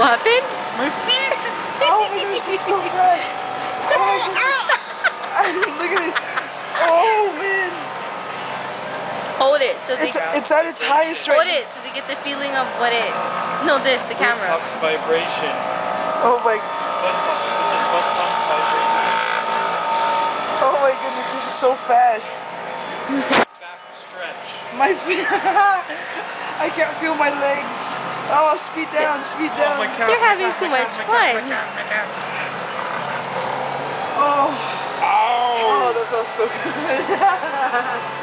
What happened? My feet! Oh my gosh, this is so fast! Oh my gosh. Look at it! Oh man! Hold it so they It's, it's at its highest hold it so they get the feeling of what it. No, this the camera. Buttocks vibration. Oh my, Buttocks, this is buttocks vibration. oh my goodness, this is so fast. Back stretch. My feet, I can't feel my legs. Oh, speed down, speed Oh down. my God, You're having God, too my much God, my fun. God, my God, my God. Oh, oh, that felt so good.